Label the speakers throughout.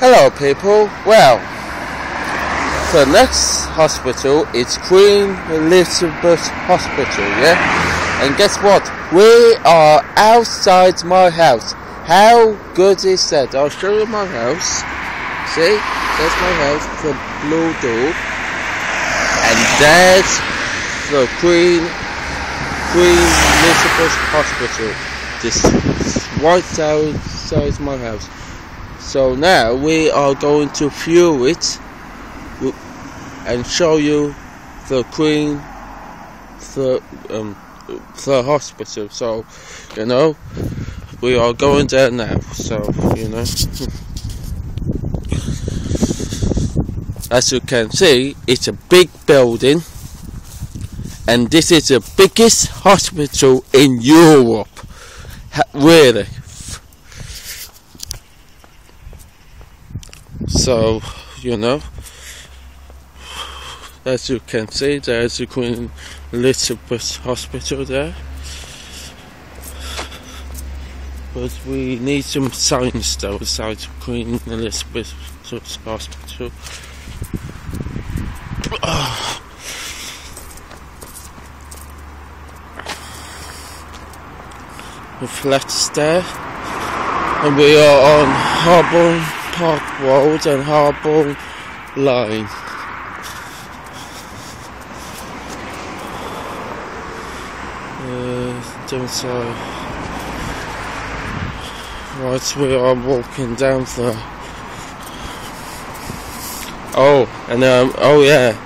Speaker 1: Hello, people. Well, the next hospital is Queen Elizabeth Hospital, yeah? And guess what? We are outside my house. How good is that? I'll show you my house. See? That's my house, the blue door. And that's the Queen Queen Elizabeth Hospital. This right outside my house. So now we are going to view it and show you the Queen, the um, the hospital. So you know we are going there now. So you know. As you can see, it's a big building, and this is the biggest hospital in Europe. Really, So, you know, as you can see, there's the Queen Elizabeth Hospital there. But we need some signs though beside Queen Elizabeth Hospital. The flats there, and we are on Harborne Park Road and Harborne Lane. Uh, so. Right, we are walking down there. Oh, and um, oh yeah,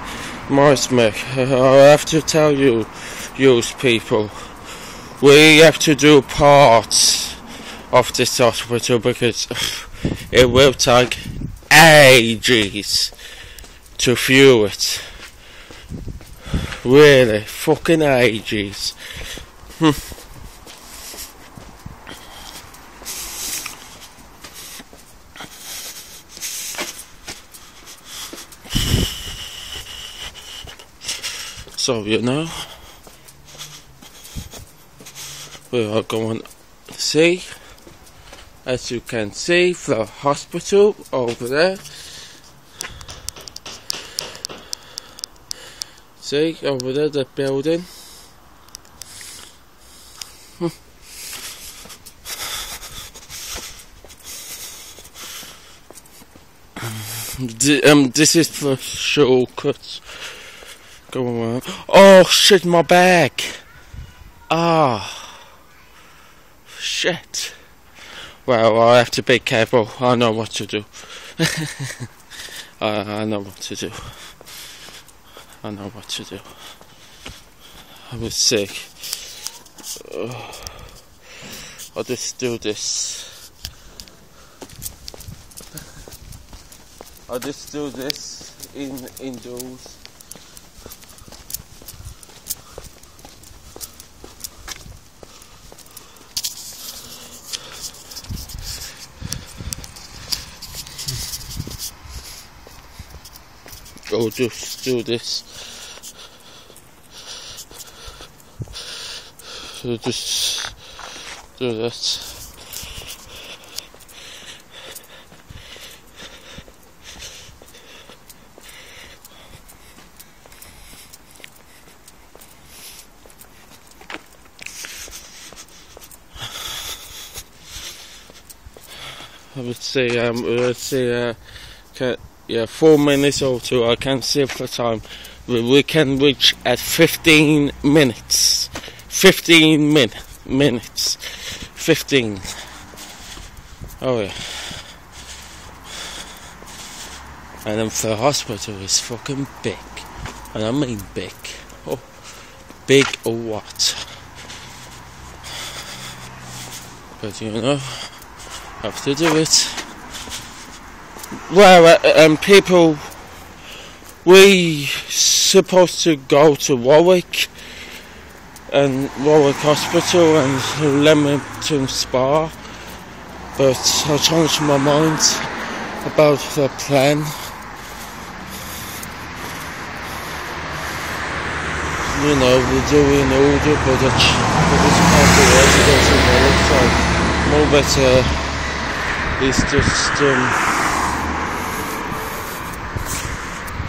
Speaker 1: Morris Mick, I have to tell you, use people, we have to do parts of this hospital because it will take ages to view it. Really, fucking ages. Hmm. So, you know, we are going to see as you can see the hospital over there see over there the building um, this is the shortcut. Go on. Oh shit, my bag. Ah, shit. Well, I have to be careful. I know what to do. I, I know what to do. I know what to do. I was sick. I'll just do this. I'll just do this in indoors. I'll just do this. So just do that. I would say um I would say uh yeah, four minutes or two. I can't see the time. We can reach at 15 minutes. 15 min minutes. 15. Oh yeah. And then the hospital is fucking big. And I mean big. Oh, big or what? But you know, have to do it well, uh, um, people, we supposed to go to Warwick and Warwick Hospital and Leamington Spa, but I changed my mind about the plan. You know, we're doing order, but it's, but it's of the residents in Warwick, so more better is just um,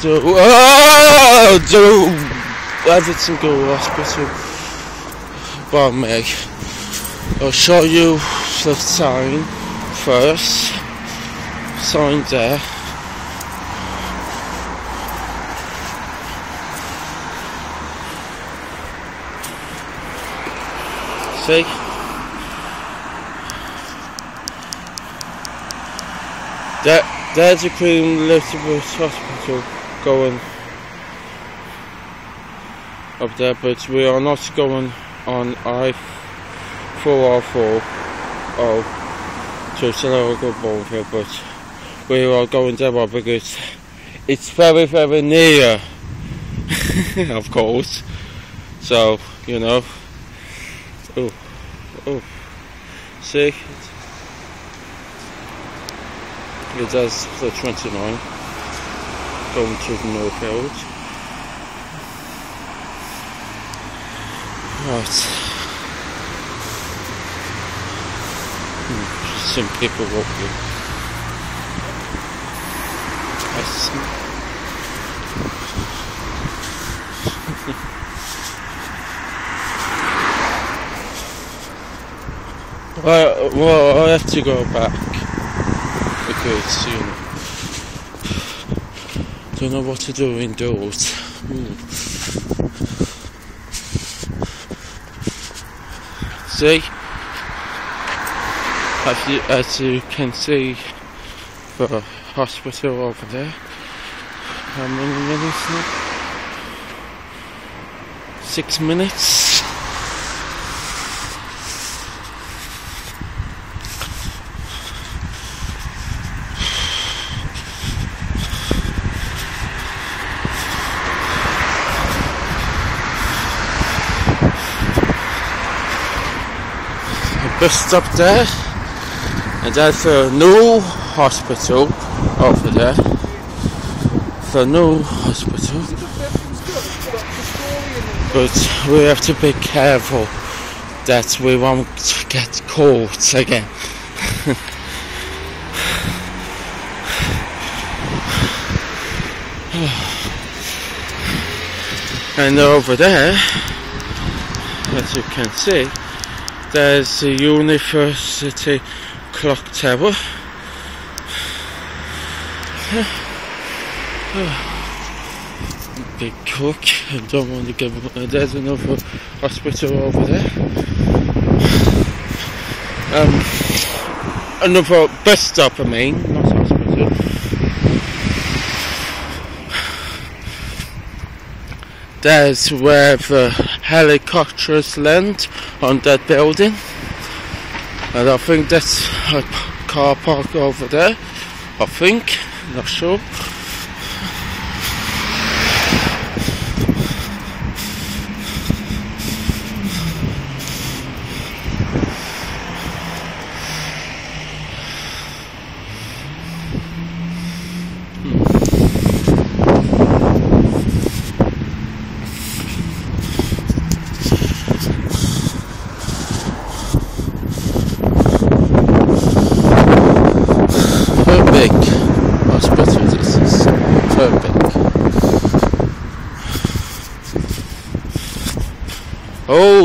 Speaker 1: to oh, to Everton Girl Hospital. Well, me. I'll show you the sign first. Sign there. See? That, there's a Queen Elizabeth Hospital going up there, but we are not going on I4R4 oh, to Salago Boulevard, but we are going there because it's very, very near, of course. So, you know, Oh, oh. See? It does the 29 to the North Village. Right. Hmm. Some people walking. I see. Well, well, I have to go back because you know, don't know what to do indoors. Hmm. See, as you, as you can see, the hospital over there. How many minutes now? Six minutes. Bus stop there. And that's a new hospital over there. The new hospital. But we have to be careful that we won't get caught again. And over there as you can see there's the University Clock Tower. Big cook, I don't want to give there's another hospital over there. Um, another bus stop, I mean, not hospital. There's where the helicopters land on that building. And I think that's a car park over there. I think, not sure.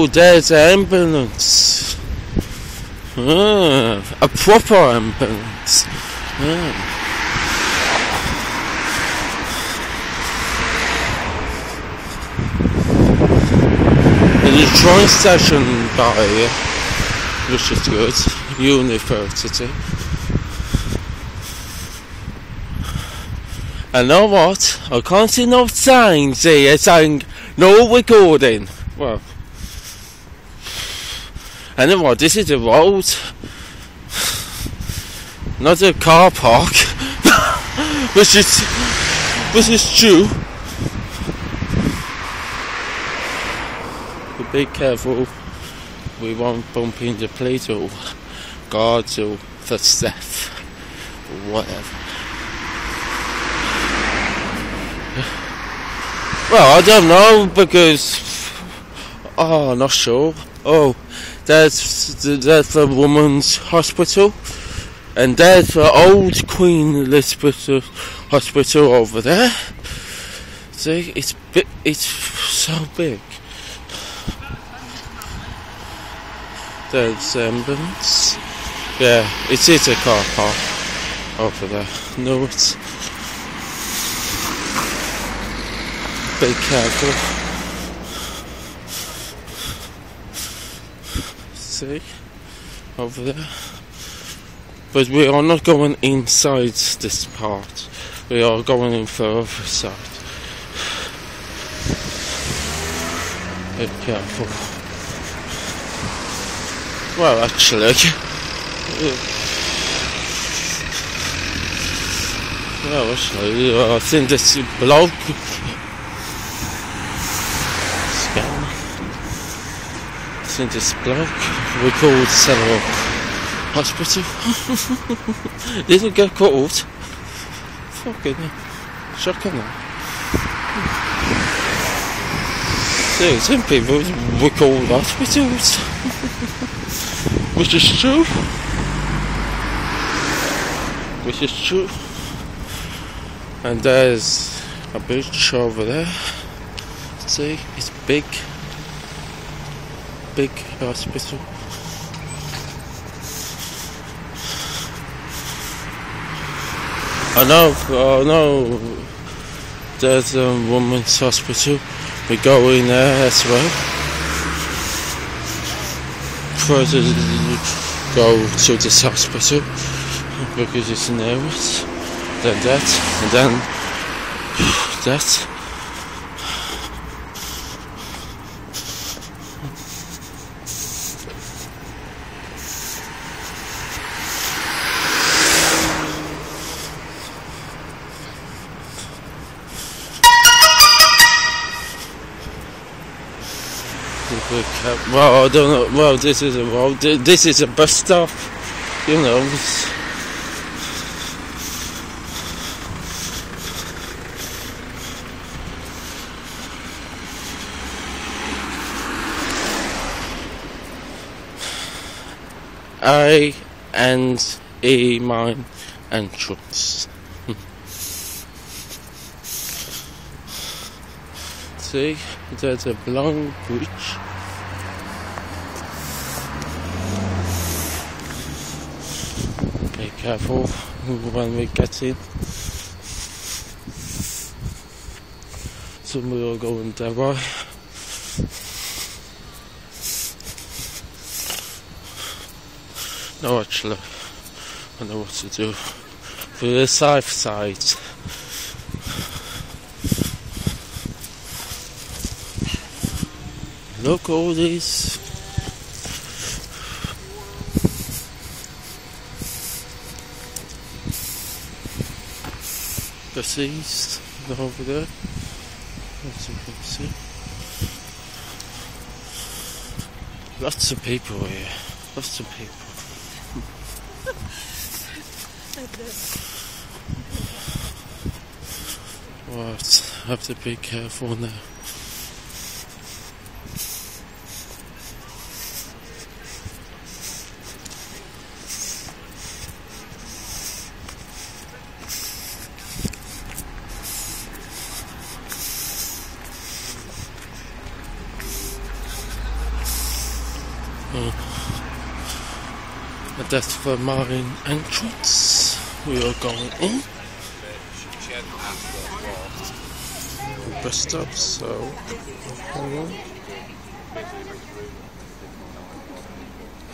Speaker 1: Oh, there's an ambulance. Ah, a proper ambulance. Ah. A train station by which is good. University. And know what? I can't see no signs here saying no recording. Well, and what? This is a road, not a car park, which is which is true. But be careful, we won't bump into police or guards or the staff or whatever. Well, I don't know because oh, not sure. Oh, there's the, there's the woman's hospital, and there's the old Queen Elizabeth uh, hospital over there. See, it's big. It's so big. There's ambulance. Yeah, it is a car park over there. No, it's. Be careful. Over there. But we are not going inside this part. We are going in further side. Be careful. Well, actually, well, actually, I think this blog scan. I think this blog we called Central Hospital. Didn't get caught. Fucking shocking. See, some people we call hospitals. Which is true. Which is true. And there's a beach over there. See, it's big. Big hospital. I know, I know there's a woman's hospital. We go in there as well. First, go to this hospital because it's nervous. Then that, and then that. Well, I don't know. Well, this is a well, this is a bus stop. You know. I and E mine entrance. See, there's a long bridge. Be careful when we get in. So will go in that way. No, actually, I know what to do. For the safe side. Look all these deceased over there. As you can see. Lots of people here. Lots of people. What? Have to be careful now. That's for uh, marine entrance. We are going in. Bus stop, so hold on.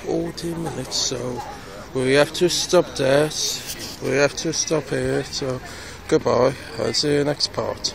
Speaker 1: 40 minutes, so we have to stop there. We have to stop here, so goodbye. I'll see you next part.